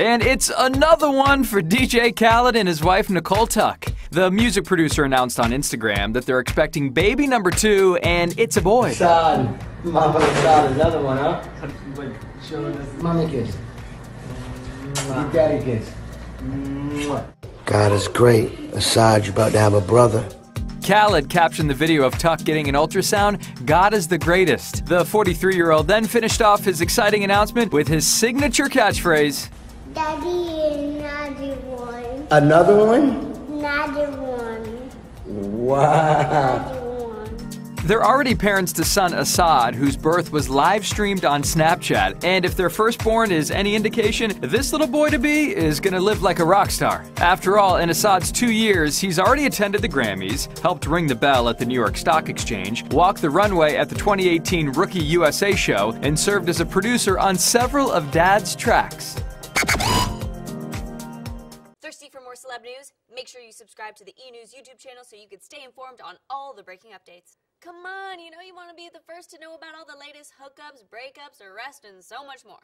And it's another one for DJ Khaled and his wife Nicole Tuck. The music producer announced on Instagram that they're expecting baby number two, and it's a boy. Sad. Motherfucker sad. Another one, huh? Mommy kiss. Mm-hmm. Big daddy kiss. Mm-hmm. God is great. Asahd, you're about to have a brother. Khaled captioned the video of Tuck getting an ultrasound, God is the greatest. The 43 year old then finished off his exciting announcement with his signature catchphrase Daddy, another one. Another one? Another one. Wow. Another one. They're already parents to son Asahd, whose birth was live streamed on Snapchat. And if their firstborn is any indication, this little boy to be is gonna live like a rock star. After all, in Asahd's two years, he's already attended the Grammys, helped ring the bell at the New York Stock Exchange, walked the runway at the 2018 Rookie USA show, and served as a producer on several of Dad's tracks. Thirsty for more celeb news? Make sure you subscribe to the E! News YouTube channel so you can stay informed on all the breaking updates. Come on, you know you want to be the first to know about all the latest hookups, breakups, arrests, and so much more.